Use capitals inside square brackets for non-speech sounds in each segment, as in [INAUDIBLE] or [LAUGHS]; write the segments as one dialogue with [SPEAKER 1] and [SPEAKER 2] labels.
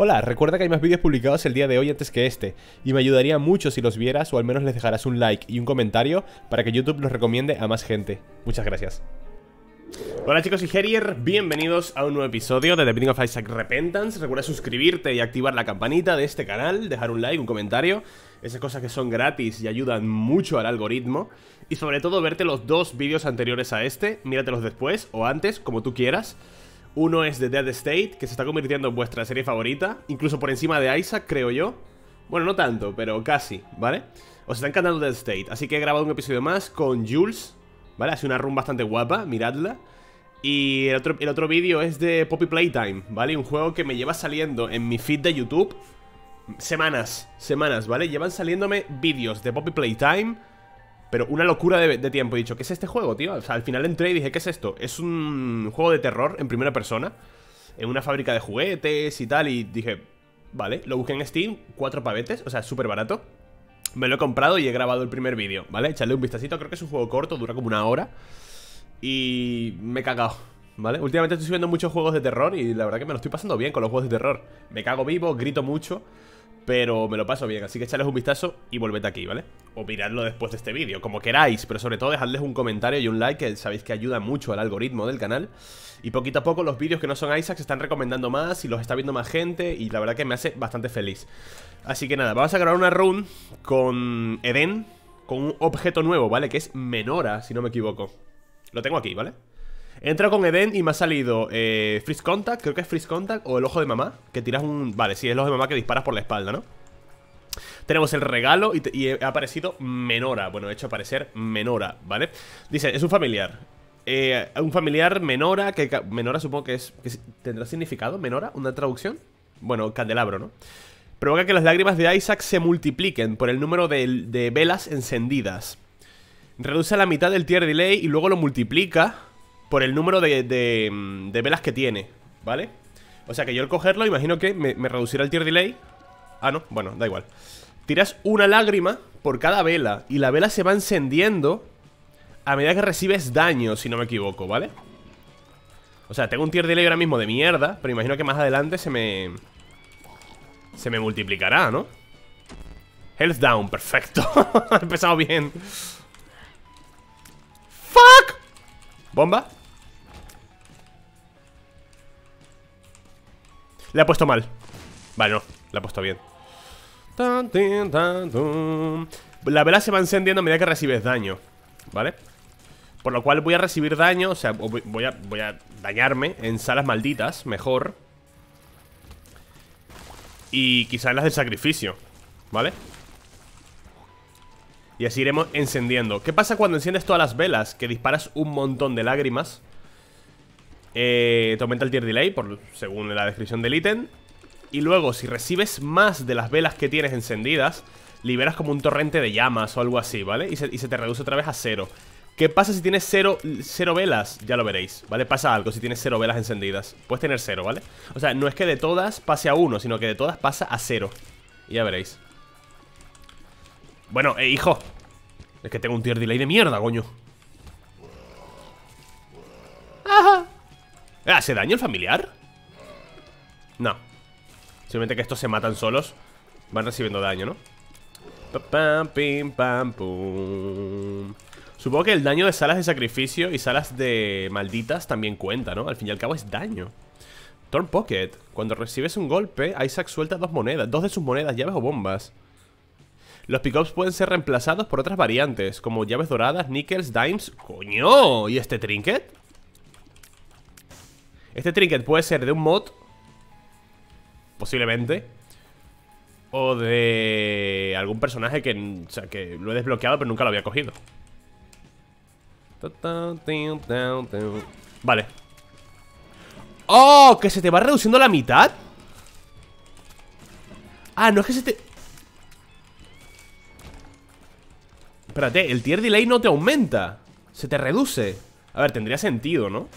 [SPEAKER 1] Hola, recuerda que hay más vídeos publicados el día de hoy antes que este, y me ayudaría mucho si los vieras o al menos les dejarás un like y un comentario para que YouTube los recomiende a más gente. Muchas gracias. Hola chicos y Herier, bienvenidos a un nuevo episodio de The Binding of Isaac Repentance. Recuerda suscribirte y activar la campanita de este canal, dejar un like, un comentario. Esas cosas que son gratis y ayudan mucho al algoritmo. Y sobre todo verte los dos vídeos anteriores a este, míratelos después o antes, como tú quieras Uno es de Dead State, que se está convirtiendo en vuestra serie favorita Incluso por encima de Isaac, creo yo Bueno, no tanto, pero casi, ¿vale? Os está encantando Dead State, así que he grabado un episodio más con Jules ¿Vale? Hace una run bastante guapa, miradla Y el otro, el otro vídeo es de Poppy Playtime, ¿vale? Un juego que me lleva saliendo en mi feed de YouTube Semanas, semanas, ¿vale? Llevan saliéndome vídeos de Poppy Playtime Pero una locura de, tiempo He dicho, ¿qué es este juego, tío? O sea, al final entré y dije, ¿qué es esto? Es un juego de terror en primera persona En una fábrica de juguetes y tal Y dije, vale, lo busqué en Steam Cuatro pavetes, o sea, súper barato me lo he comprado y he grabado el primer vídeo, ¿vale? Echadle un vistacito, creo que es un juego corto, dura como una hora Y me he cagado, ¿vale? Últimamente estoy subiendo muchos juegos de terror y la verdad que me lo estoy pasando bien con los juegos de terror Me cago vivo, grito mucho, pero me lo paso bien Así que echadles un vistazo y volved aquí, ¿vale? O miradlo después de este vídeo, como queráis Pero sobre todo dejadles un comentario y un like que sabéis que ayuda mucho al algoritmo del canal Y poquito a poco los vídeos que no son Isaac se están recomendando más y los está viendo más gente Y la verdad que me hace bastante feliz Así que nada, vamos a grabar una run con Eden Con un objeto nuevo, ¿vale? Que es Menora, si no me equivoco Lo tengo aquí, ¿vale? He entrado con Eden y me ha salido eh, Freeze Contact, creo que es Freeze Contact O el ojo de mamá, que tiras un... Vale, sí, es el ojo de mamá que disparas por la espalda, ¿no? Tenemos el regalo y, y ha aparecido Menora Bueno, he hecho aparecer Menora, ¿vale? Dice, es un familiar eh, Un familiar Menora que Menora supongo que es... Que ¿Tendrá significado? ¿Menora? ¿Una traducción? Bueno, candelabro, ¿no? Provoca que las lágrimas de Isaac se multipliquen por el número de, de velas encendidas. Reduce a la mitad del tier delay y luego lo multiplica por el número de, de, de, velas que tiene, ¿vale? O sea que yo al cogerlo imagino que me, me, reducirá el tier delay Ah, no, bueno, da igual Tiras una lágrima por cada vela Y la vela se va encendiendo A medida que recibes daño, si no me equivoco, ¿vale? O sea, tengo un tier delay ahora mismo de mierda Pero imagino que más adelante se me... Se me multiplicará, ¿no? Health down, perfecto [LAUGHS] Empezado bien ¡Fuck! ¿Bomba? Le ha puesto mal Vale, no, le ha puesto bien La vela se va encendiendo a medida que recibes daño ¿Vale? Por lo cual voy a recibir daño O sea, voy a, dañarme en salas malditas, mejor y quizás las del sacrificio ¿Vale? Y así iremos encendiendo ¿Qué pasa cuando enciendes todas las velas? Que disparas un montón de lágrimas eh, Te aumenta el tier delay por, Según la descripción del ítem Y luego, si recibes más de las velas que tienes encendidas Liberas como un torrente de llamas o algo así, ¿vale? Y se, y se te reduce otra vez a cero ¿Qué pasa si tienes cero, cero, velas? Ya lo veréis, ¿vale? Pasa algo si tienes cero velas encendidas Puedes tener cero, ¿vale? O sea, no es que de todas pase a uno Sino que de todas pasa a cero Y ya veréis Bueno, eh, hijo Es que tengo un tier delay de mierda, coño Ajá ¿Hace daño el familiar? No Simplemente que estos se matan solos Van recibiendo daño, ¿no? Pim, pum Supongo que el daño de salas de sacrificio y salas de malditas también cuenta, ¿no? Al fin y al cabo es daño Torn Pocket Cuando recibes un golpe, Isaac suelta dos monedas Dos de sus monedas, llaves o bombas Los pickups pueden ser reemplazados por otras variantes Como llaves doradas, nickels, dimes ¡Coño! ¿Y este trinket? Este trinket puede ser de un mod Posiblemente O de algún personaje que, o sea, que lo he desbloqueado pero nunca lo había cogido Vale ¡Oh! ¿Que se te va reduciendo la mitad? Ah, no es que se te... Espérate, el tier delay no te aumenta Se te reduce A ver, tendría sentido, ¿no?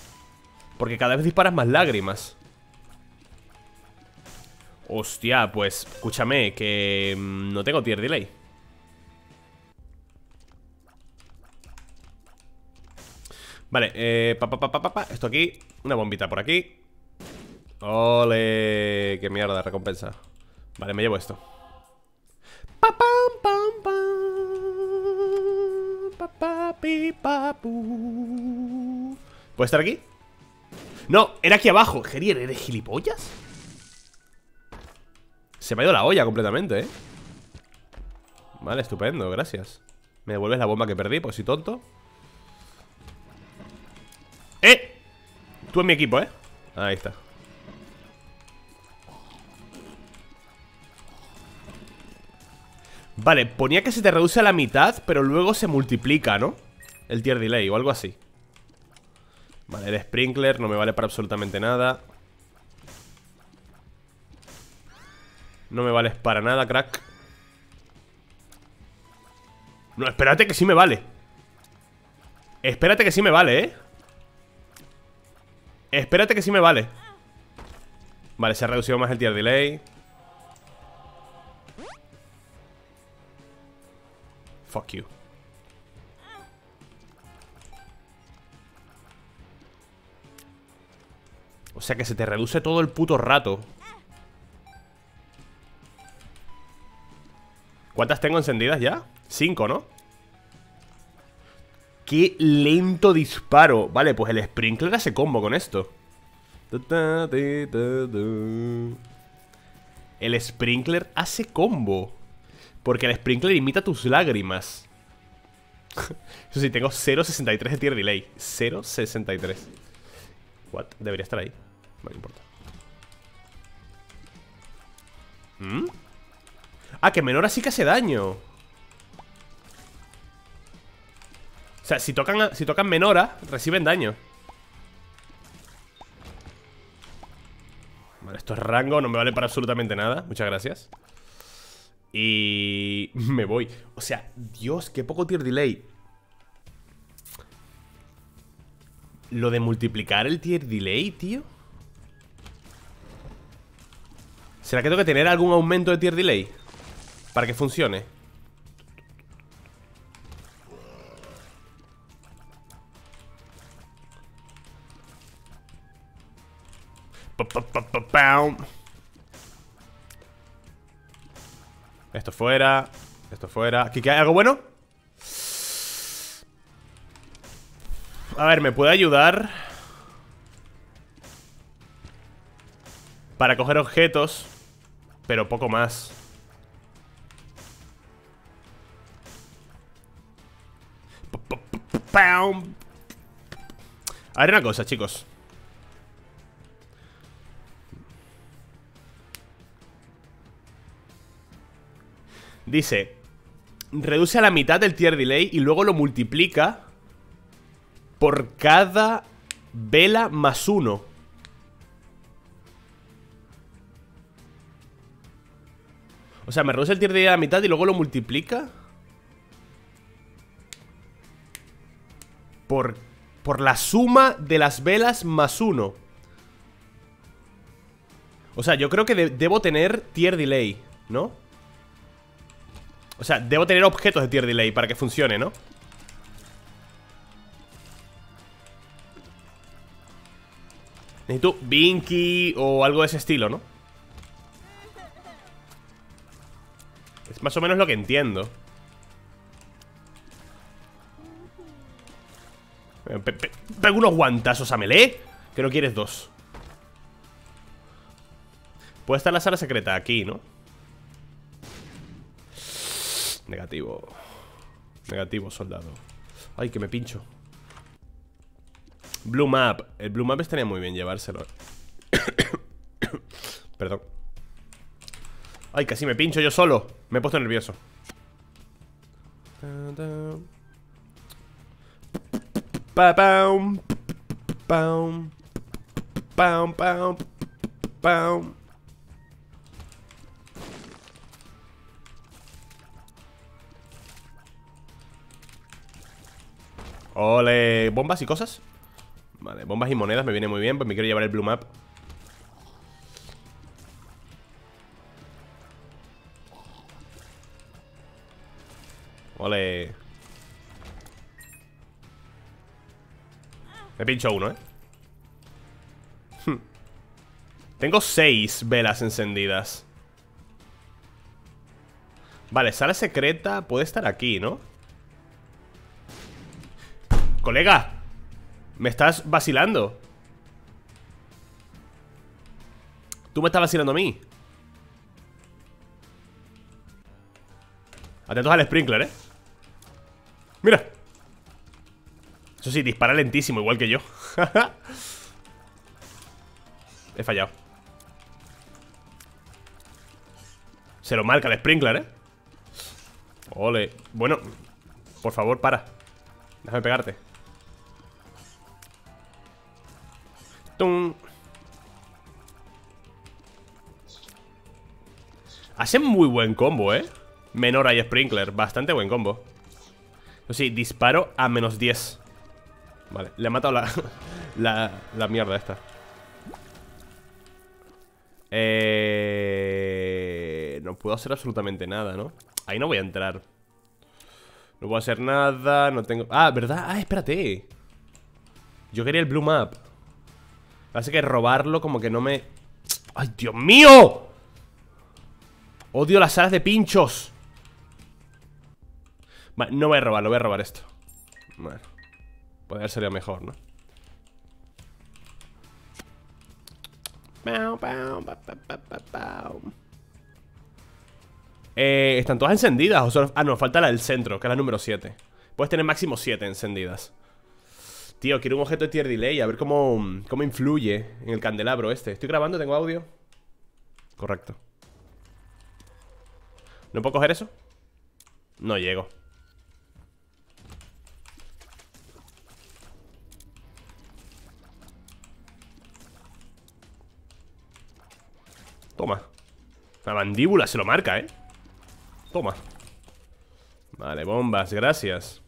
[SPEAKER 1] Porque cada vez disparas más lágrimas Hostia, pues escúchame Que mm, no tengo tier delay Vale, eh, pa, pa, pa, pa, esto aquí Una bombita por aquí Ole, qué mierda, recompensa. Vale, me llevo esto. Pa, pam, pam, pam. Pa, pa, pi, pa, pu. ¿Puede estar aquí? No, era aquí abajo. Gerier, ¿eres gilipollas? Se me ha ido la olla completamente, ¿eh? Vale, estupendo, gracias Me devuelves la bomba que perdí, pues soy tonto ¡Eh! Tú en mi equipo, ¿eh? Ahí está Vale, ponía que se te reduce a la mitad Pero luego se multiplica, ¿no? El tier delay o algo así Vale, el sprinkler no me vale para absolutamente nada. No me vales para nada, crack. No, espérate que sí me vale. Espérate que sí me vale, ¿eh? Espérate que sí me vale. Vale, se ha reducido más el tier delay. Fuck you O sea que se te reduce todo el puto rato. ¿Cuántas tengo encendidas ya? Cinco, ¿no? Qué lento disparo. Vale, pues el sprinkler hace combo con esto. El sprinkler hace combo. Porque el sprinkler imita tus lágrimas. [LAUGHS] Eso sí, tengo 0.63 de tier delay. 0.63 What? Debería estar ahí No importa. ¿Mm? Ah, que menor así que hace daño. O sea, si tocan, si tocan menora Reciben daño. Vale, esto es rango No me vale para absolutamente nada. Muchas gracias. Y... [LAUGHS] Me voy. O sea, Dios, qué poco tier delay. Lo de multiplicar el tier delay, tío ¿Será que tengo que tener algún aumento de tier delay? Para que funcione Esto fuera Esto fuera ¿Aquí hay algo bueno? A ver, ¿me puede ayudar? Para coger objetos Pero poco más. A ver una cosa, chicos. Dice Reduce a la mitad del tier delay Y luego lo multiplica Por cada vela más uno O sea, me reduce el tier delay a la mitad Y luego lo multiplica Por, por la suma de las velas más uno O sea, yo creo que debo tener tier delay, ¿no? O sea, debo tener objetos de tier delay para que funcione, ¿no? Necesito Binky o algo de ese estilo, ¿no? Más o menos lo que entiendo. Pego unos guantazos a melee Que no quieres dos. Puede estar la sala secreta aquí, ¿no? Negativo. Negativo, soldado. Ay, que me pincho. Blue Map El Blue Map estaría muy bien llevárselo. [COUGHS] Perdón Ay, casi me pincho yo solo. Me he puesto nervioso. Ole, bombas y cosas Vale, bombas y monedas me viene muy bien Pues me quiero llevar el blue map Ole Me pincho uno, ¿eh? Tengo seis velas encendidas Vale, sala secreta puede estar aquí, ¿no? Colega Me estás vacilando Tú me estás vacilando a mí Atentos al sprinkler, ¿eh? Mira. Eso sí, dispara lentísimo, igual que yo. [LAUGHS] He fallado. Se lo marca el sprinkler, ¿eh? Ole. Bueno, por favor, para. Déjame pegarte. ¡Tum! Hacen muy buen combo, ¿eh? Menor y Sprinkler, bastante buen combo Sí, disparo a menos 10 Vale, le ha matado la, [LAUGHS] la, la mierda esta Eh... No puedo hacer absolutamente nada, ¿no? Ahí no voy a entrar No puedo hacer nada, no tengo... Ah, ¿verdad? Ah, espérate Yo quería el Blue Map Así que robarlo como que no me... ¡Ay, Dios mío! Odio las salas de pinchos Vale, no voy a robarlo, voy a robar esto Bueno Podría ser mejor, ¿no? Eh, están todas encendidas. ah, no, falta la del centro, que es la número 7. Puedes tener máximo 7 encendidas. Tío, quiero un objeto de tier delay, a ver cómo, cómo influye en el candelabro este. ¿Estoy grabando? ¿Tengo audio? Correcto. ¿No puedo coger eso? No llego. Toma. La mandíbula se lo marca, ¿eh? Toma. Vale, bombas, gracias.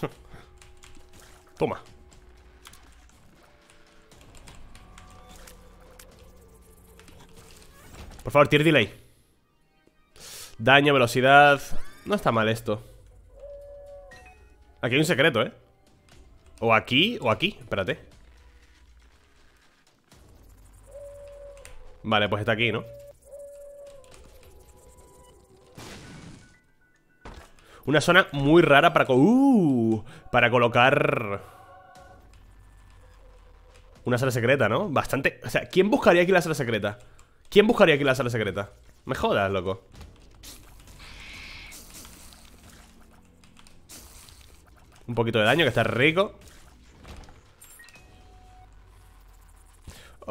[SPEAKER 1] [LAUGHS] Toma. Por favor, tier delay. Daño, velocidad. No está mal esto. Aquí hay un secreto, ¿eh? O aquí, o aquí, espérate Vale, pues está aquí, ¿no? Una zona muy rara para... Uh, para colocar... Una sala secreta, ¿no? Bastante... O sea, ¿quién buscaría aquí la sala secreta? ¿Quién buscaría aquí la sala secreta? Me jodas, loco Un poquito de daño, que está rico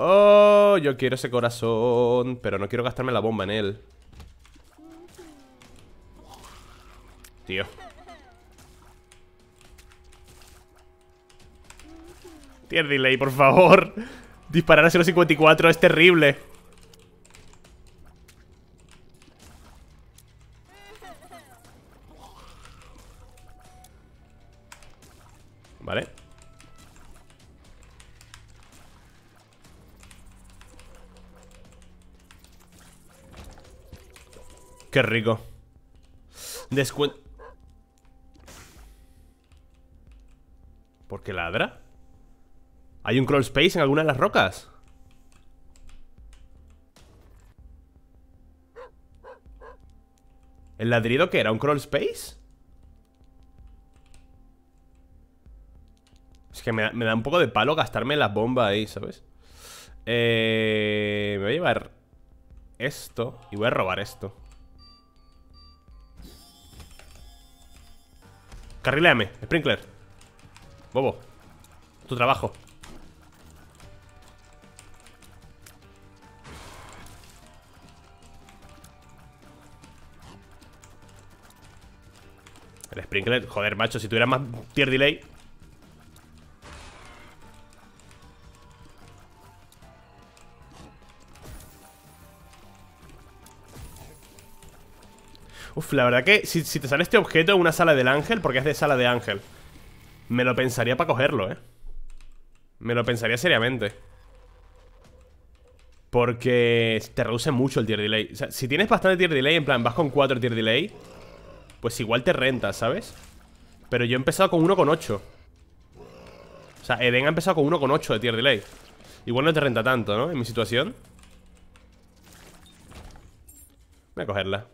[SPEAKER 1] Oh, yo quiero ese corazón Pero no quiero gastarme la bomba en él. Tío. Tier delay, por favor. Disparar a 0.54 es terrible Qué rico Descuento ¿Por qué ladra? ¿Hay un crawl space en alguna de las rocas? ¿El ladrido qué era? ¿Un crawl space? Es que me da, un poco de palo gastarme las bombas ahí, ¿sabes? Eh, me voy a llevar esto y voy a robar esto Carrileame, Sprinkler. Bobo Tu trabajo. El Sprinkler, joder, macho Si tuviera más tier delay Uf, la verdad que si, te sale este objeto en una sala del ángel, porque es de sala de ángel, me lo pensaría para cogerlo, ¿eh? Me lo pensaría seriamente. Porque te reduce mucho el tier delay. O sea, si tienes bastante tier delay, en plan, vas con 4 tier delay, pues igual te renta, ¿sabes? Pero yo he empezado con 1,8 O sea, Eden ha empezado con 1,8 de tier delay Igual no te renta tanto, ¿no? En mi situación Voy a cogerla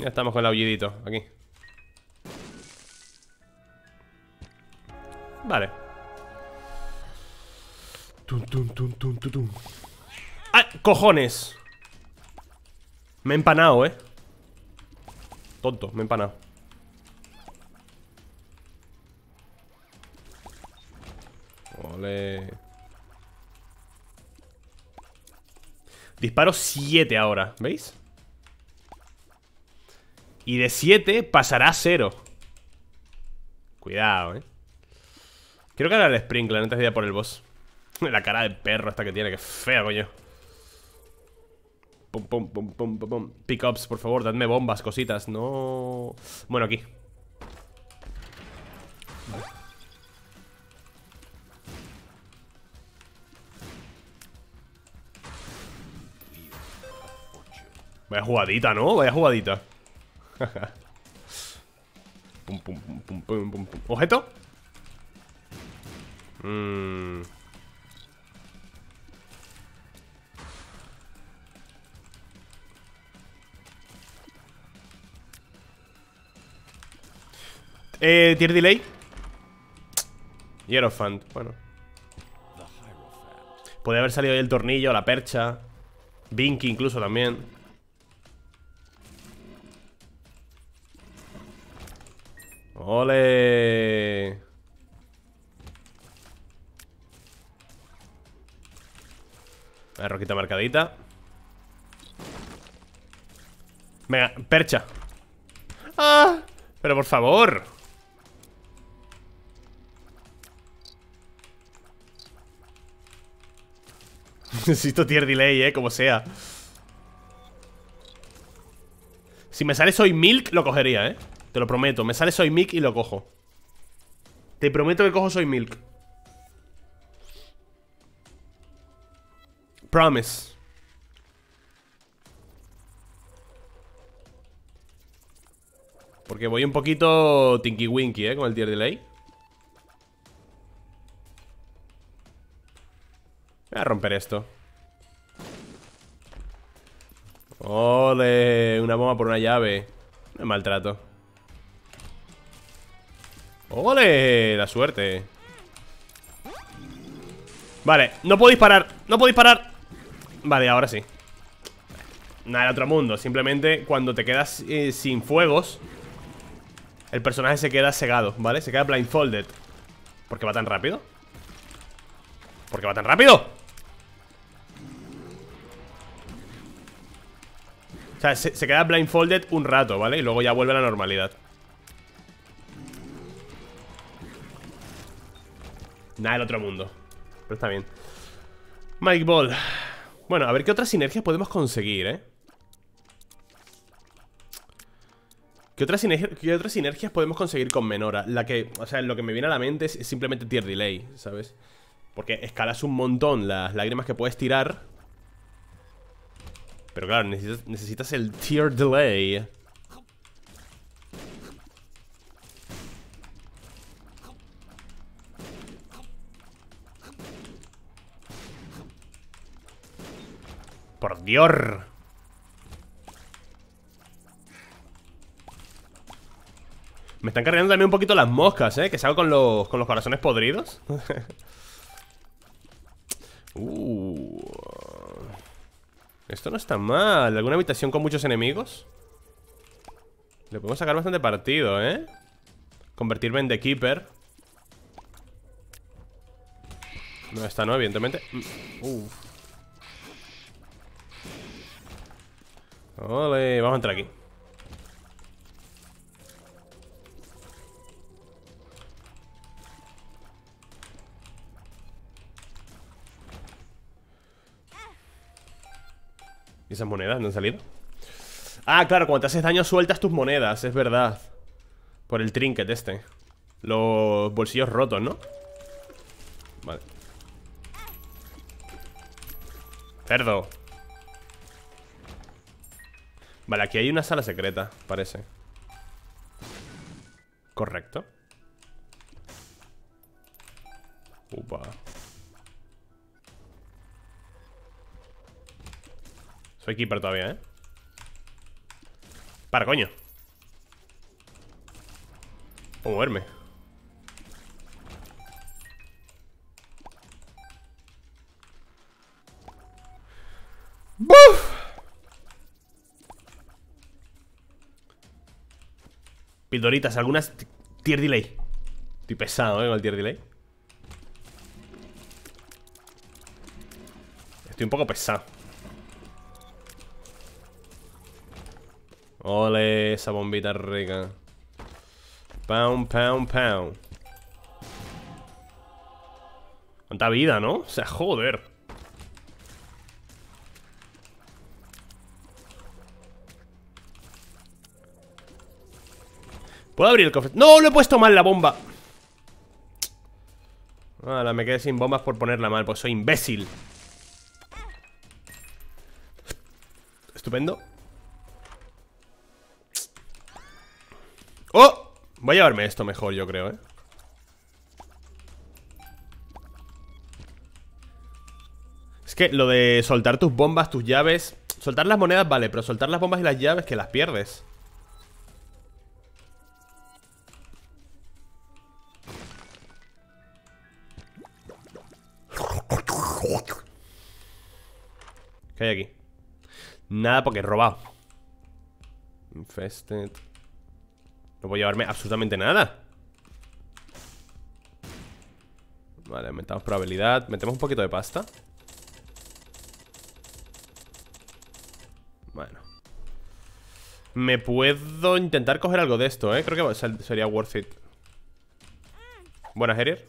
[SPEAKER 1] Ya estamos con el aullidito Aquí Vale tum, tum, tum, tum, tum. ¡Ah! ¡Cojones! Me he empanado, ¿eh? Tonto, me he empanado Ole Disparo 7 ahora, ¿veis? Y de 7 pasará a 0 Cuidado, ¿eh? Quiero ganar el sprinkler antes de ir a por el boss [LAUGHS] La cara de perro esta que tiene, que fea, coño Pum, pum, pum, pum, pum, pum. Pickups, por favor, dadme bombas, cositas. No. Bueno, aquí. Vaya jugadita, ¿no? Vaya jugadita. [LAUGHS] pum, pum, pum, pum, pum, pum. ¿Objeto? Mmm. Eh, tier delay Hierophant, bueno Puede haber salido el tornillo, la percha Binky incluso también ¡Ole! La roquita marcadita Venga, percha ¡Ah! Pero por favor [LAUGHS] Necesito tier delay, eh, como sea Si me sale Soy Milk, lo cogería, eh Te lo prometo, me sale Soy Milk y lo cojo. Te prometo que cojo Soy Milk. Promise. Porque voy un poquito Tinky Winky, eh, con el tier delay Voy a romper esto. Ole, una bomba por una llave. No maltrato Ole, la suerte Vale, no puedo disparar No puedo disparar Vale, ahora sí Nada de otro mundo Simplemente cuando te quedas eh, sin fuegos El personaje se queda cegado, ¿vale? Se queda blindfolded ¿Por qué va tan rápido? ¿Por qué va tan rápido? O sea, se, queda blindfolded un rato, ¿vale? Y luego ya vuelve a la normalidad Nada del otro mundo Pero está bien Mike Ball Bueno, a ver qué otras sinergias podemos conseguir, ¿eh? ¿Qué otras, ¿Qué otras sinergias podemos conseguir con Menora? La que, o sea, lo que me viene a la mente es, simplemente tier delay, ¿sabes? Porque escalas un montón las lágrimas que puedes tirar pero claro, necesitas, el tier delay. Por Dios. Me están cargando también un poquito las moscas, ¿eh? Que salgo con los, con los corazones podridos. [LAUGHS] uh. Esto no está mal ¿Alguna habitación con muchos enemigos? Le podemos sacar bastante partido, ¿eh? Convertirme en The Keeper No está, ¿no? Evidentemente mm, Ole, vamos a entrar aquí. ¿Y esas monedas no han salido? Ah, claro, cuando te haces daño sueltas tus monedas, es verdad. Por el trinket este. Los bolsillos rotos, ¿no? Vale. Cerdo Vale, aquí hay una sala secreta, parece. Correcto. Upa. Soy keeper todavía, ¿eh? Para, coño. Puedo moverme Pildoritas, algunas tier delay. Estoy pesado, ¿eh? Con el tier delay. Estoy un poco pesado. Ole, esa bombita rica. Pound, pound, pound Cuánta vida, ¿no? O sea, joder ¿Puedo abrir el cofre? ¡No! Lo he puesto mal la bomba Ahora me quedé sin bombas por ponerla mal Pues soy imbécil Estupendo ¡Oh! Voy a llevarme esto mejor, yo creo, ¿eh? Es que lo de soltar tus bombas, tus llaves Soltar las monedas vale, pero soltar las bombas y las llaves que las pierdes ¿Qué hay aquí? Nada porque he robado. Infested. No voy a llevarme absolutamente nada. Vale, aumentamos probabilidad. Metemos un poquito de pasta Bueno. Me puedo intentar coger algo de esto, eh Creo que sería worth it. Buenas, Herier.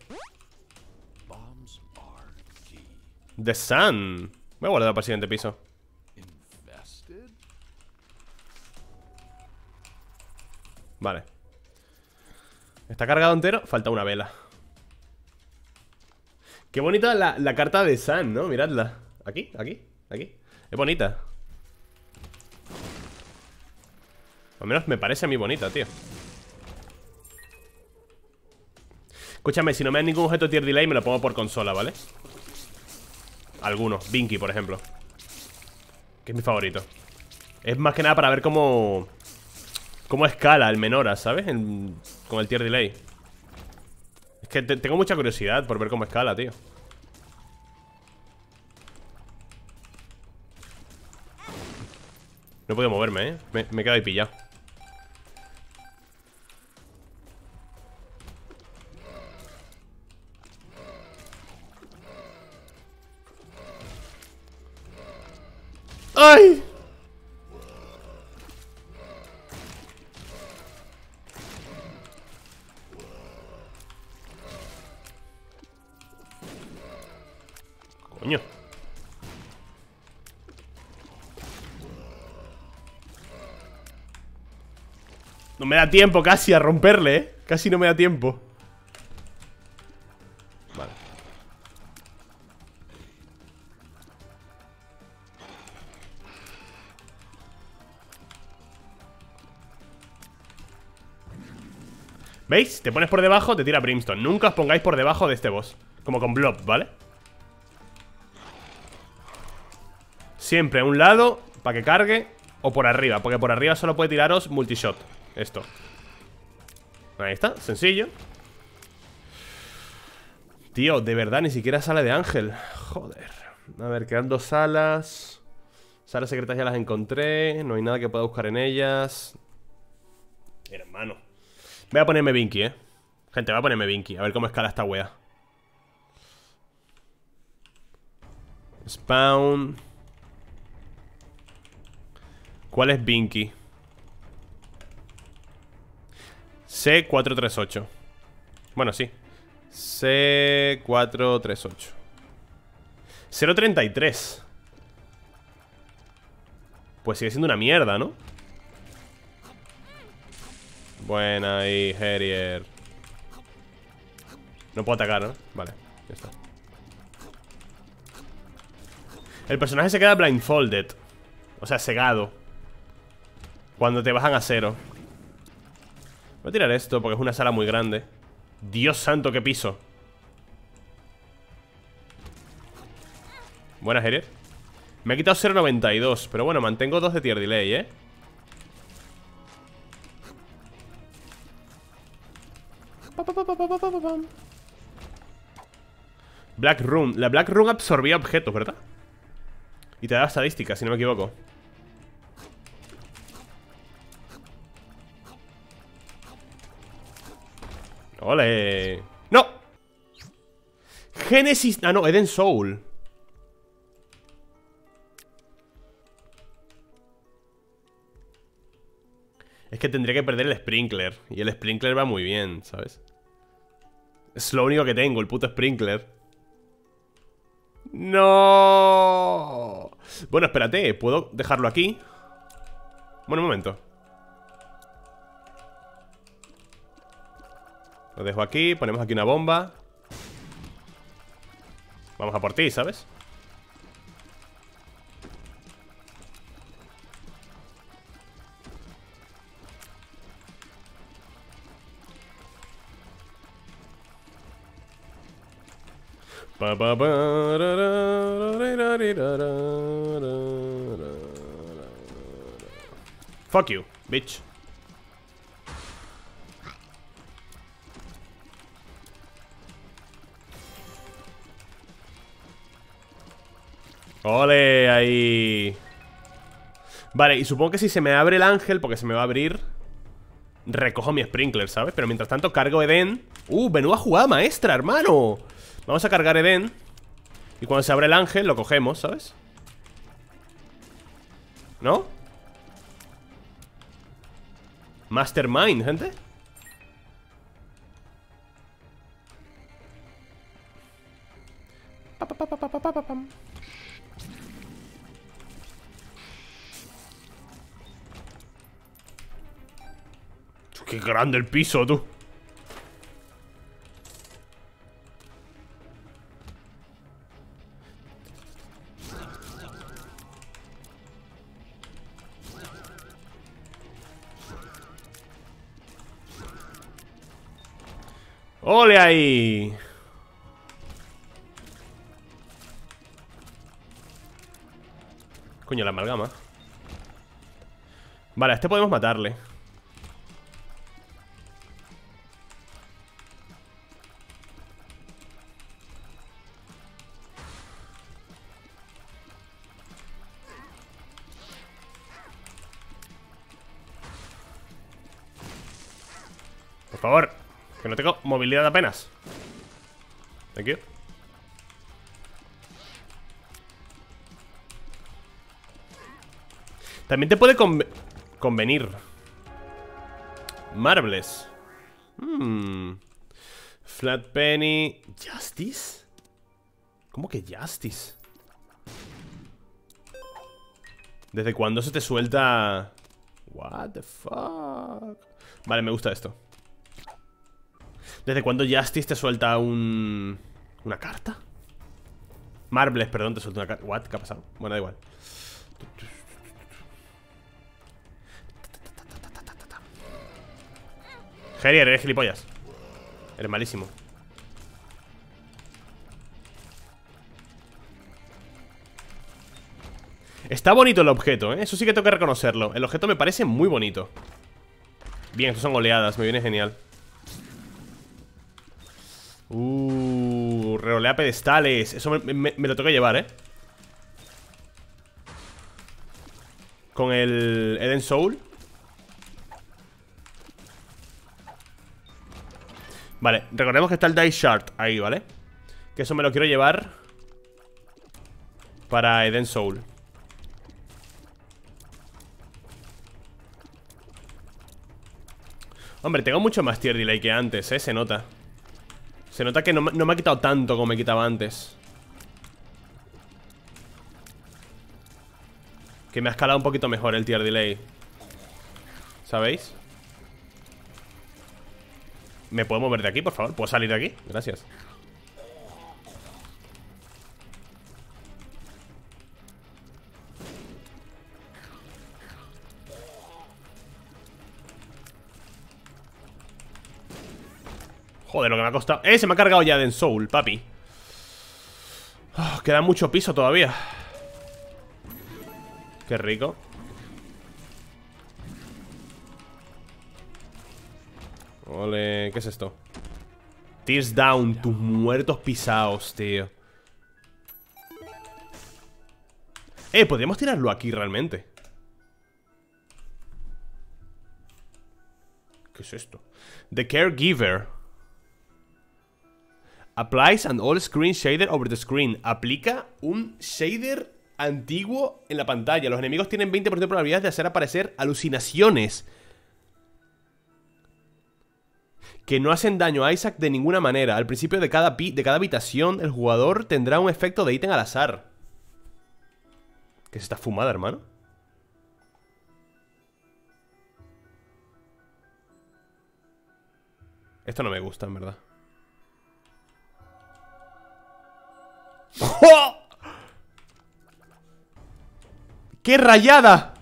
[SPEAKER 1] The Sun Voy a guardar para el siguiente piso. Vale. Está cargado entero, falta una vela. Qué bonita la, la carta de Sun, ¿no? Miradla. Aquí, aquí, aquí. Es bonita. Al menos me parece a mí bonita, tío. Escúchame, si no me dan ningún objeto tier delay Me lo pongo por consola, ¿vale? Algunos, Binky, por ejemplo. Que es mi favorito. Es más que nada para ver cómo Cómo escala el Menora, ¿sabes? con el tier delay. Es que tengo mucha curiosidad por ver cómo escala, tío. No puedo moverme, ¿eh? Me, me he quedado ahí pillado ¡Ay! Coño No me da tiempo casi a romperle, ¿eh? Casi no me da tiempo ¿Veis? Te pones por debajo, te tira Brimstone. Nunca os pongáis por debajo de este boss. Como con Blob, ¿vale? Siempre a un lado Para que cargue O por arriba Porque por arriba solo puede tiraros multishot Esto. Ahí está, sencillo. Tío, de verdad, ni siquiera sala de ángel. Joder. A ver, quedan dos salas Salas secretas ya las encontré. No hay nada que pueda buscar en ellas. Hermano Voy a ponerme Binky, eh. Gente, voy a ponerme Binky A ver cómo escala esta wea. Spawn. ¿Cuál es Binky? C438 Bueno, sí. C438 033 Pues sigue siendo una mierda, ¿no? Buena ahí, Harrier No puedo atacar, ¿no? Vale, ya está. El personaje se queda blindfolded. O sea, cegado. Cuando te bajan a cero. Voy a tirar esto porque es una sala muy grande. Dios santo, qué piso. Buenas, Herier. Me ha quitado 0.92 Pero bueno, mantengo 2 de tier delay, ¿eh? Black Room La Black Room absorbía objetos, ¿verdad? Y te da estadísticas, si no me equivoco ¡Ole! ¡No! Genesis... Ah, no, Eden Soul Es que tendría que perder el Sprinkler Y el Sprinkler va muy bien, ¿sabes? Es lo único que tengo, el puto Sprinkler ¡No! Bueno, espérate, ¿puedo dejarlo aquí? Bueno, un momento Lo dejo aquí, ponemos aquí una bomba Vamos a por ti, ¿sabes? Fuck you, bitch ¡Ole! Ahí. Vale, y supongo que si se me abre el ángel, porque se me va a abrir Recojo mi sprinkler, ¿sabes? Pero mientras tanto cargo Eden ¡Uh! Menuda jugada maestra, hermano Vamos a cargar Eden Y cuando se abre el ángel lo cogemos, ¿sabes? ¿No? Mastermind, gente Qué grande el piso, tú Coño, la amalgama. Vale, a este podemos matarle movilidad apenas Thank you También te puede convenir Marbles hmm. Flat Penny ¿Justice? ¿Cómo que Justice? ¿Desde cuándo se te suelta...? What the fuck Vale, me gusta esto ¿Desde cuándo Justice te suelta un... ¿Una carta? Marbles, perdón, te suelta una carta ¿What? ¿Qué ha pasado? Bueno, da igual Gerier, eres gilipollas Eres malísimo Está bonito el objeto, ¿eh? Eso sí que tengo que reconocerlo El objeto me parece muy bonito Bien, estos son oleadas, me viene genial Uh, reolea pedestales Eso me, lo tengo que llevar, ¿eh? Con el Eden Soul Vale, recordemos que está el Dice Shard ahí, ¿vale? Que eso me lo quiero llevar Para Eden Soul Hombre, tengo mucho más tier delay que antes, ¿eh? Se nota se nota que no, me ha quitado tanto como me quitaba antes Que me ha escalado un poquito mejor el tier delay ¿Sabéis? ¿Me puedo mover de aquí, por favor? ¿Puedo salir de aquí? Gracias Joder, lo que me ha costado. Eh, se me ha cargado ya de Soul, papi. Oh, Queda mucho piso todavía. Qué rico. Ole, ¿qué es esto? Tears down, tus muertos pisados, tío. Eh, podríamos tirarlo aquí realmente. ¿Qué es esto? The Caregiver Applies an all screen shader over the screen Aplica un shader antiguo en la pantalla Los enemigos tienen 20% de probabilidad de hacer aparecer alucinaciones que no hacen daño a Isaac de ninguna manera. Al principio de cada, de cada habitación, el jugador tendrá un efecto de ítem al azar. ¿Qué es esta fumada, hermano? Esto no me gusta, en verdad. ¡Oh! [LAUGHS] ¡Qué rayada!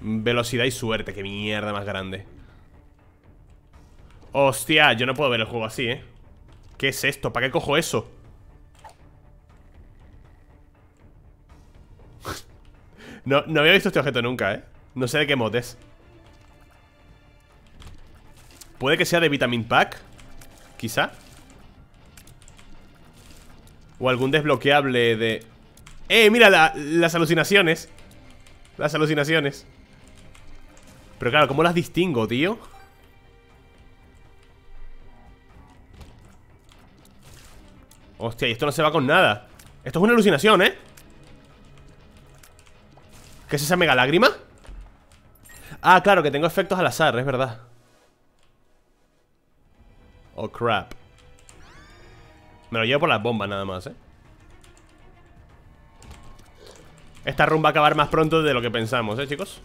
[SPEAKER 1] Velocidad y suerte, qué mierda más grande Hostia, yo no puedo ver el juego así, ¿eh? ¿Qué es esto? ¿Para qué cojo eso? [LAUGHS] no, no había visto este objeto nunca, ¿eh? No sé de qué mod es Puede que sea de Vitamin Pack Quizá O algún desbloqueable de... ¡Eh, mira las alucinaciones! Las alucinaciones pero claro, ¿cómo las distingo, tío? Hostia, y esto no se va con nada Esto es una alucinación, ¿eh? ¿Qué es esa mega lágrima? Ah, claro, que tengo efectos al azar, es verdad Oh, crap Me lo llevo por las bombas nada más, ¿eh? Esta rumba va a acabar más pronto de lo que pensamos, ¿eh, chicos?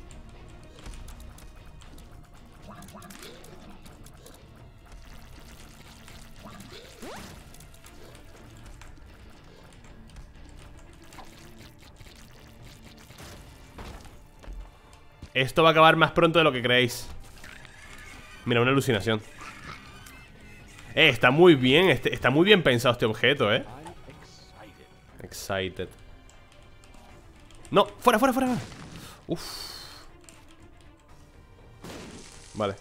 [SPEAKER 1] Esto va a acabar más pronto de lo que creéis Mira, una alucinación Eh, está muy bien este, Está muy bien pensado este objeto, eh. Excited. No, fuera, fuera, fuera. Uf. Vale.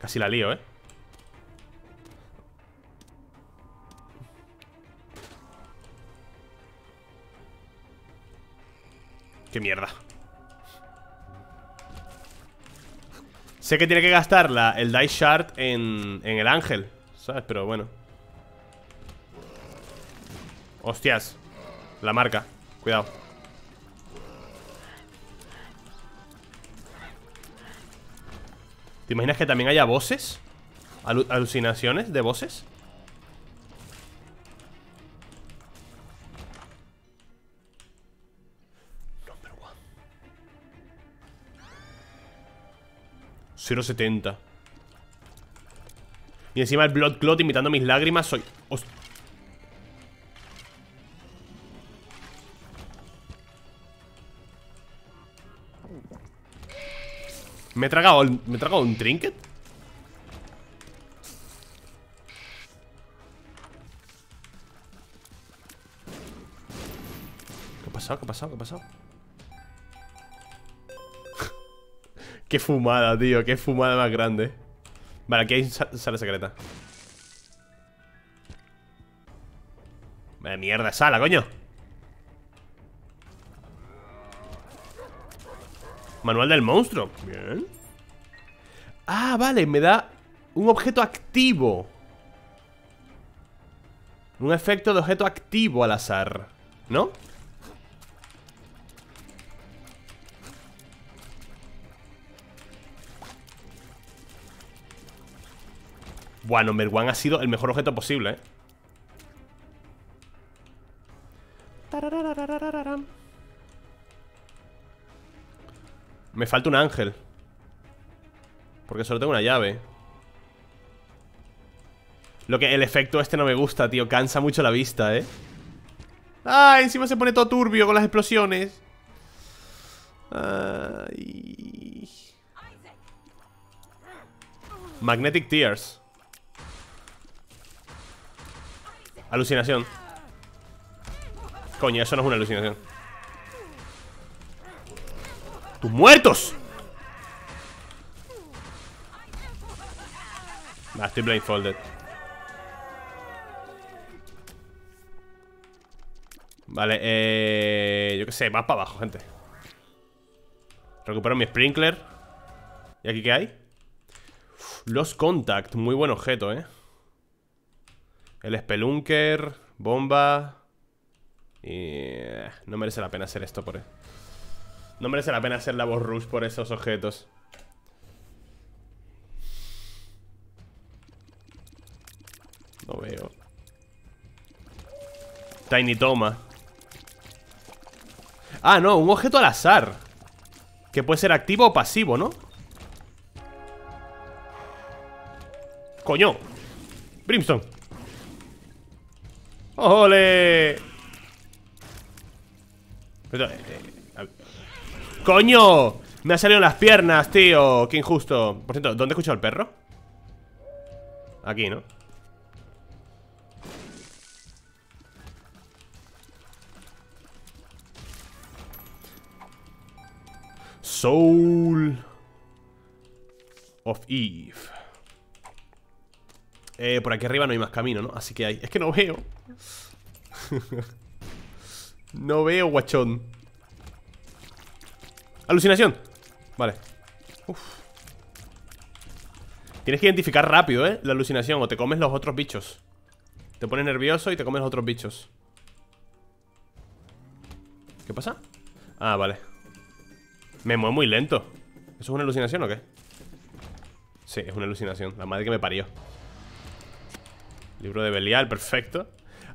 [SPEAKER 1] Casi la lío, eh. Qué mierda. Sé que tiene que gastar el Dice Shard en, en el ángel ¿Sabes? Pero bueno Hostias La marca Cuidado ¿Te imaginas que también haya voces? ¿Alucinaciones de voces? Number 0.70 Y encima el Blood Clot imitando mis lágrimas Soy... ¿Me he tragado, ¿Me he tragado un trinket? ¿Qué ha pasado? ¿Qué ha pasado? ¿Qué ha pasado? [LAUGHS] Qué fumada, tío, qué fumada más grande Vale, aquí hay sala secreta. Vale, mierda, sala, coño. Manual del monstruo. Bien. Ah, vale, me da un objeto activo. Un efecto de objeto activo al azar ¿No? Buah, number one ha sido el mejor objeto posible, ¿eh? Me falta un ángel Porque solo tengo una llave Lo que el efecto este no me gusta, tío Cansa mucho la vista, ¿eh? ¡Ah! Encima se pone todo turbio con las explosiones Ay... Magnetic Tears Alucinación Coño, eso no es una alucinación ¡Tus muertos! Va, estoy blindfolded Vale, eh... Yo qué sé, va para abajo, gente Recupero mi sprinkler ¿Y aquí qué hay? Los Contact, muy buen objeto, ¿eh? El Spelunker, bomba. Y... Eh, no merece la pena hacer esto por... No merece la pena hacer la voz rush por esos objetos. No veo. Tiny Toma. Ah, no, un objeto al azar. Que puede ser activo o pasivo, ¿no? ¡Coño! Brimstone ¡Ole! ¡Coño! Me ha salido las piernas, tío Qué injusto Por cierto, ¿dónde he escuchado el perro? Aquí, ¿no? Soul of Eve eh, por aquí arriba no hay más camino, ¿no? Así que hay... Es que no veo. [LAUGHS] No veo, guachón. Alucinación. Vale. Uf. Tienes que identificar rápido, ¿eh? La alucinación O te comes los otros bichos. Te pones nervioso y te comes los otros bichos. ¿Qué pasa? Ah, vale. Me muevo muy lento. ¿Eso es una alucinación o qué? Sí, es una alucinación. La madre que me parió Libro de Belial, perfecto.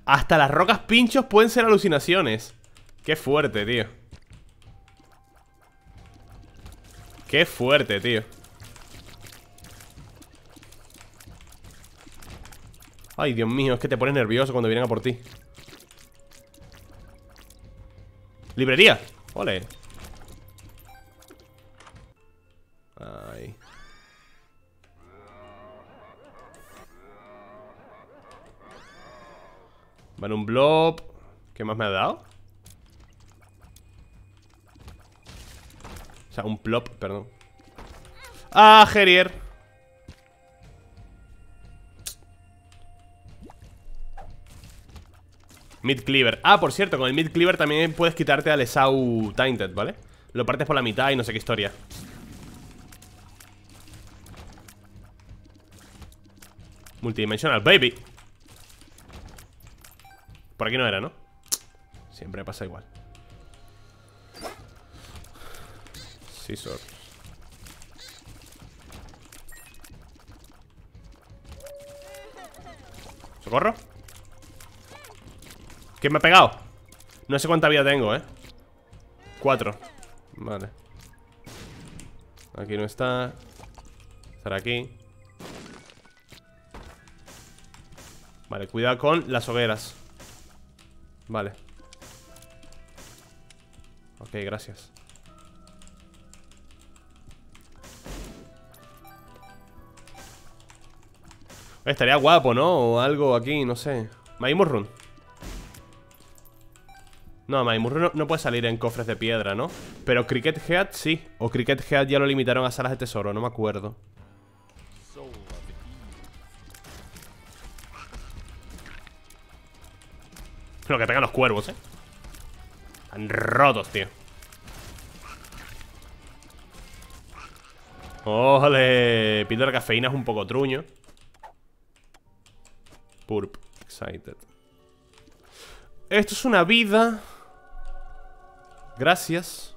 [SPEAKER 1] Hasta las rocas pinchos pueden ser alucinaciones. Qué fuerte, tío. Qué fuerte, tío. Ay, Dios mío, es que te pones nervioso cuando vienen a por ti. Librería. Ole. Ay Vale, un blob ¿Qué más me ha dado? O sea, un plop, perdón ¡Ah, Gerier! Mid Cleaver Ah, por cierto, con el Mid Cleaver también puedes quitarte al Esau Tainted, ¿vale? Lo partes por la mitad y no sé qué historia Multidimensional Baby por aquí no era, ¿no? Siempre pasa igual Scissors ¿Socorro? ¿Quién me ha pegado? No sé cuánta vida tengo, ¿eh? Cuatro Vale Aquí no está Estar aquí Vale, cuidado con las hogueras Vale. Ok, gracias. Estaría guapo, ¿no? O algo aquí, no sé. Maimurrun No, Maimurrun no, puede salir en cofres de piedra, ¿no? Pero Cricket Head sí. O Cricket Head ya lo limitaron a salas de tesoro, no me acuerdo Lo que pegan los cuervos, eh. Están rotos, tío. ¡Ole! Píldora cafeína es un poco truño. Purp, excited. Esto es una vida. Gracias.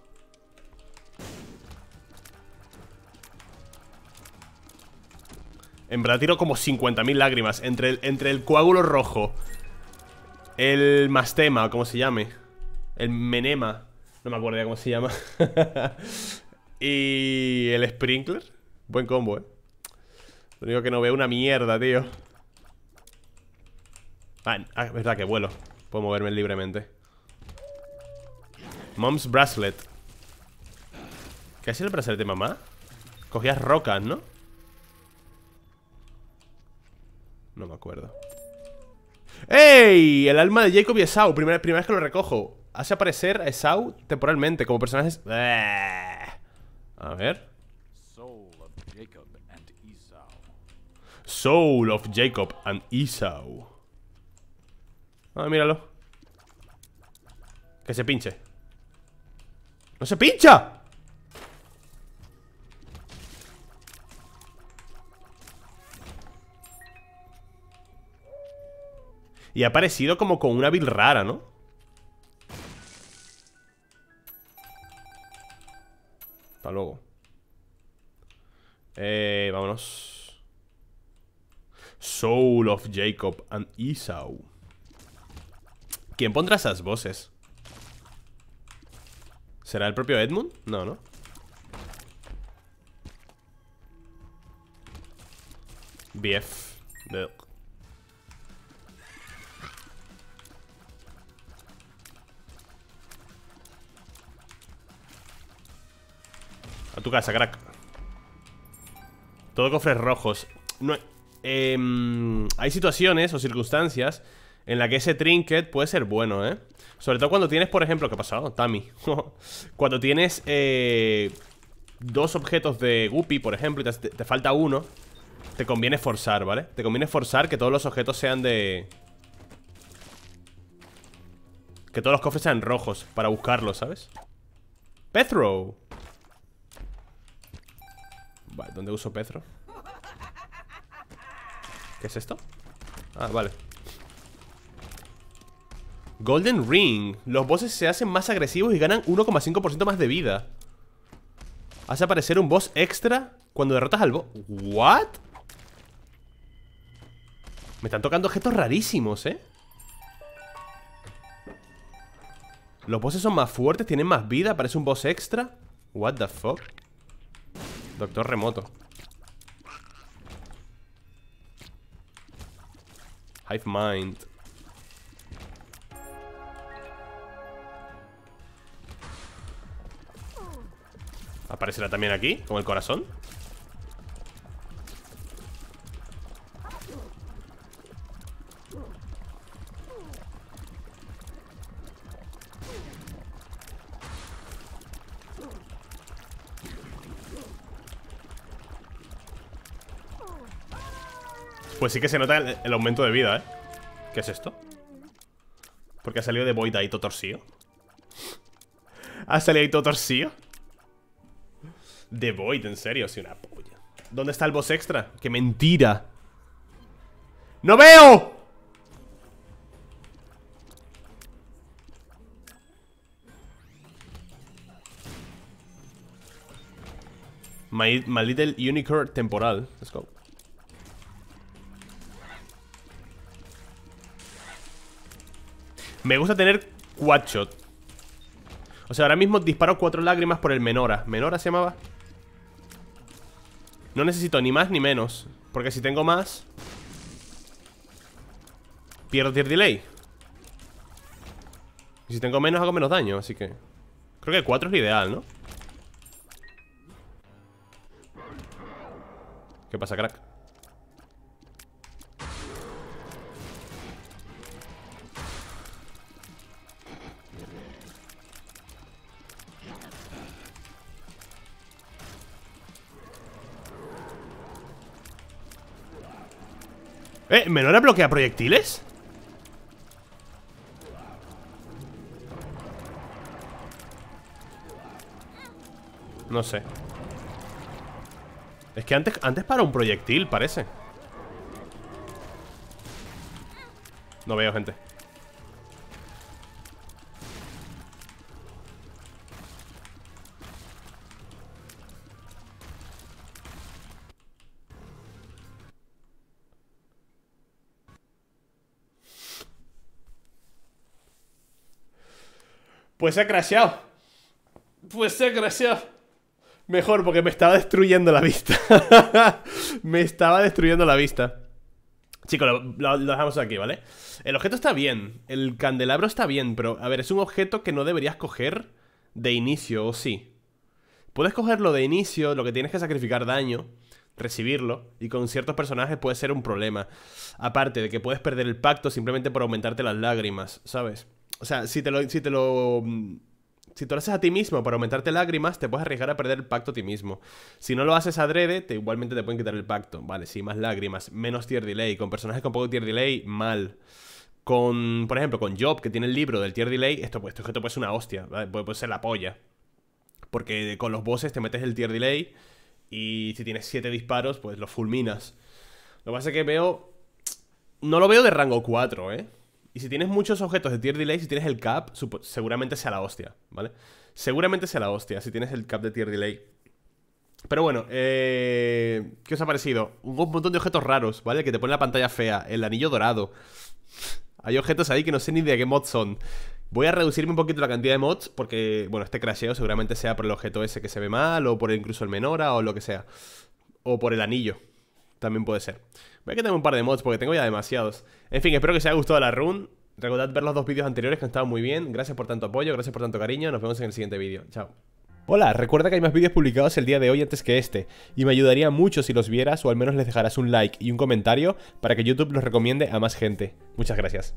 [SPEAKER 1] En verdad tiro como 50.000 lágrimas entre entre el coágulo rojo el mastema, ¿cómo se llame? El menema. No me acuerdo ya cómo se llama. [LAUGHS] y el sprinkler. Buen combo, eh. Lo único que no veo una mierda, tío. Ah, ah, es verdad que vuelo. Puedo moverme libremente. Mom's bracelet. ¿Qué es el bracelet de mamá? Cogías rocas, ¿no? No me acuerdo ¡Ey! El alma de Jacob y Esau Primera, primera vez que lo recojo. Hace aparecer a Esau temporalmente Como personajes... A ver. Soul of Jacob and Esau. Ah, míralo. Que se pinche. ¡No se pincha! Y ha aparecido como con una build rara, ¿no? Hasta luego Eh, vámonos Soul of Jacob and Esau ¿Quién pondrá esas voces? ¿Será el propio Edmund? No, ¿no? BF A tu casa, crack Todo cofres rojos no, eh, Hay situaciones o circunstancias En la que ese trinket puede ser bueno, ¿eh? Sobre todo cuando tienes, por ejemplo, ¿qué ha pasado? Tami [LAUGHS] Cuando tienes eh, Dos objetos de Guppy, por ejemplo Y te, te falta uno Te conviene forzar, ¿vale? Te conviene forzar que todos los objetos sean de... Que todos los cofres sean rojos Para buscarlos, ¿sabes? Pethrow Vale, ¿dónde uso Petro? ¿Qué es esto? Ah, vale Golden Ring Los bosses se hacen más agresivos y ganan 1,5% más de vida Hace aparecer un boss extra Cuando derrotas al boss ¿What? Me están tocando objetos rarísimos, ¿eh? Los bosses son más fuertes, tienen más vida Aparece un boss extra What the fuck Doctor remoto. Hive Mind. Aparecerá también aquí, con el corazón Pues sí que se nota el, aumento de vida, ¿eh? ¿Qué es esto? Porque ha salido de Void ahí todo torcido ¿Ha salido ahí todo torcido? De Void, en serio, sí, una polla ¿Dónde está el boss extra? ¡Qué mentira! ¡No veo! My, my little unicorn temporal Let's go Me gusta tener quadshot O sea, ahora mismo disparo cuatro lágrimas por el Menora ¿Menora se llamaba? No necesito ni más ni menos Porque si tengo más Pierdo tier delay Y si tengo menos hago menos daño Así que Creo que 4 es lo ideal, ¿no? ¿Qué pasa, crack? ¿Eh? ¿Menora bloquea proyectiles? No sé Es que antes, antes para un proyectil, parece No veo, gente Pues se ha crasheado. Pues se ha crasheado. Mejor, porque me estaba destruyendo la vista. [LAUGHS] me estaba destruyendo la vista. Chicos, lo, dejamos aquí, ¿vale? El objeto está bien. El candelabro está bien, pero, a ver, es un objeto que no deberías coger de inicio, ¿o sí? Puedes cogerlo de inicio, lo que tienes que sacrificar daño. recibirlo. Y con ciertos personajes puede ser un problema. Aparte de que puedes perder el pacto simplemente por aumentarte las lágrimas, ¿sabes? O sea, si te lo... Si te lo si te lo haces a ti mismo para aumentarte lágrimas, te puedes arriesgar a perder el pacto a ti mismo. Si no lo haces adrede, te, igualmente te pueden quitar el pacto. Vale, sí, más lágrimas, menos tier delay. Con personajes con poco tier delay, mal. Con, por ejemplo, con Job, que tiene el libro del tier delay, esto, pues, esto puede ser una hostia, puede, ser la polla. Porque con los bosses te metes el tier delay y si tienes 7 disparos, pues los fulminas. Lo que pasa es que veo... No lo veo de rango 4, ¿eh? Y si tienes muchos objetos de tier delay, si tienes el cap, seguramente sea la hostia, ¿vale? Seguramente sea la hostia si tienes el cap de tier delay. Pero bueno, eh, ¿qué os ha parecido? Un montón de objetos raros, ¿vale? Que te pone la pantalla fea, el anillo dorado. Hay objetos ahí que no sé ni de qué mods son. Voy a reducirme un poquito la cantidad de mods porque, bueno, este crasheo seguramente sea por el objeto ese que se ve mal o por incluso el menora o lo que sea. O por el anillo. También puede ser. Voy a quitarme un par de mods porque tengo ya demasiados. En fin, espero que os haya gustado la run. Recordad ver los dos vídeos anteriores que han estado muy bien. Gracias por tanto apoyo, gracias por tanto cariño. Nos vemos en el siguiente vídeo. Chao. Hola, recuerda que hay más vídeos publicados el día de hoy antes que este, y me ayudaría mucho si los vieras o al menos les dejaras un like y un comentario para que YouTube los recomiende a más gente. Muchas gracias.